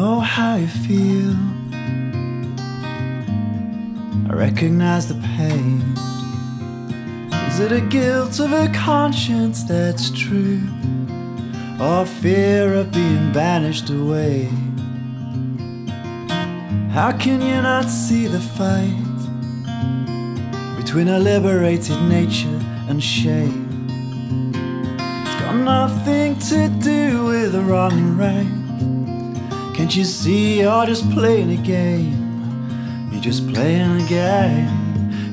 know how you feel. I recognize the pain. Is it a guilt of a conscience that's true? Or fear of being banished away? How can you not see the fight between a liberated nature and shame? It's got nothing to do with wrong and right. Can't you see you're just playing a game? You're just playing a game.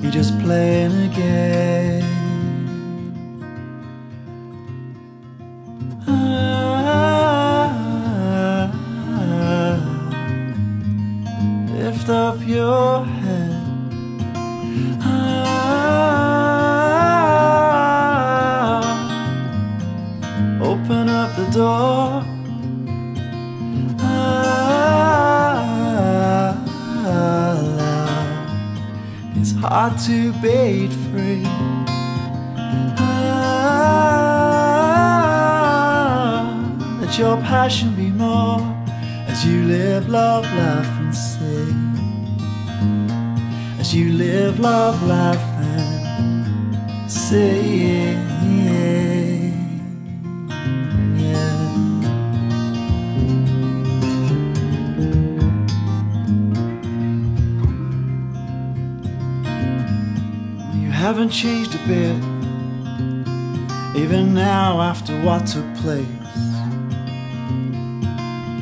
You're just playing a game. Ah, lift up your head. Ah, open up the door. Hard to be free. Ah, let your passion be more as you live, love, laugh, and sing. As you live, love, laugh, and sing. Haven't changed a bit, even now after what took place.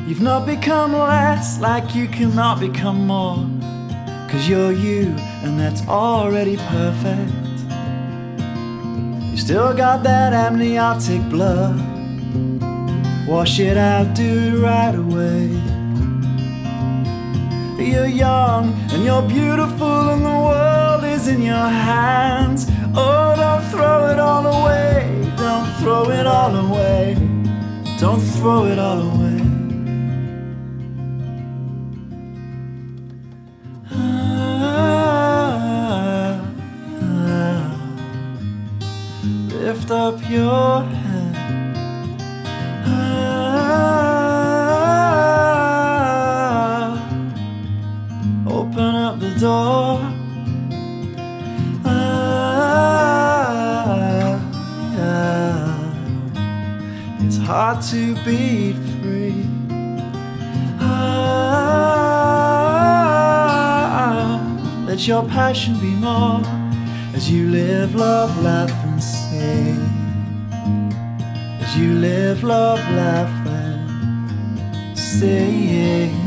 You've not become less, like you cannot become more. Cause you're you, and that's already perfect. You still got that amniotic blood. Wash it out, do it right away. You're young and you're beautiful, and the world in your hands. Oh, don't throw it all away. Don't throw it all away. Don't throw it all away. Ah. Lift up your head. Ah, open up the door. Hard to be free. Ah, let your passion be more as you live, love, laugh, and sing. As you live, love, laugh, and sing.